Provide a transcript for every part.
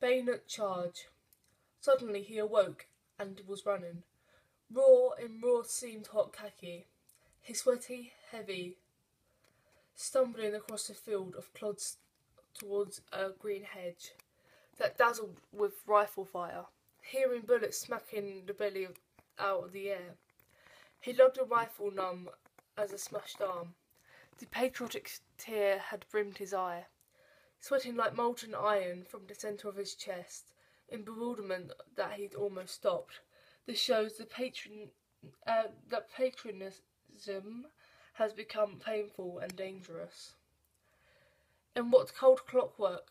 Bayonet charge. Suddenly he awoke and was running. Raw in raw seamed hot khaki. He sweaty, heavy, stumbling across a field of clods towards a green hedge that dazzled with rifle fire, hearing bullets smacking the belly out of the air. He lugged a rifle numb as a smashed arm. The patriotic tear had brimmed his eye, sweating like molten iron from the centre of his chest, in bewilderment that he'd almost stopped. This shows the patron uh, that patriotism has become painful and dangerous. In what cold clockwork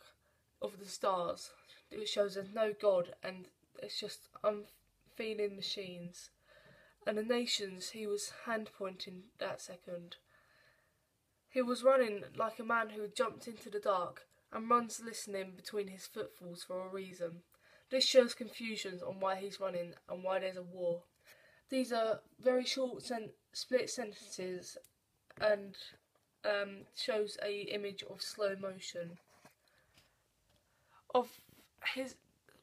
of the stars, it shows there's no God and it's just unfeeling machines. And the nations he was hand pointing that second. He was running like a man who had jumped into the dark and runs listening between his footfalls for a reason. This shows confusions on why he's running and why there's a war. These are very short sen- split sentences and um, shows a image of slow motion of his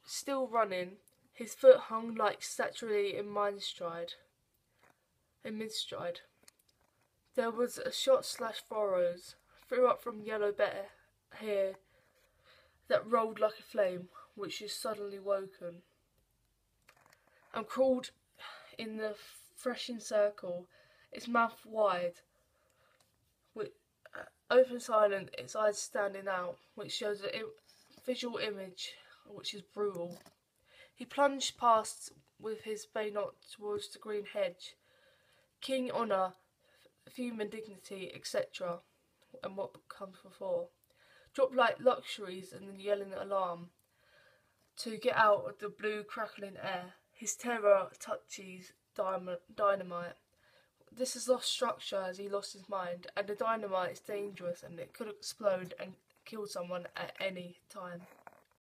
still running. His foot hung like statuary in mid stride. In mid stride, there was a shot slash furrows threw up from yellow better hare that rolled like a flame, which is suddenly woken, and crawled in the threshing circle, its mouth wide, with uh, open silent, its eyes standing out, which shows a visual image which is brutal. He plunged past with his bayonet towards the green hedge. King honour, human dignity, etc., and what comes before. Drop like luxuries and then yelling alarm to get out of the blue crackling air. His terror touches dynamite. This has lost structure as he lost his mind, and the dynamite is dangerous and it could explode and kill someone at any time.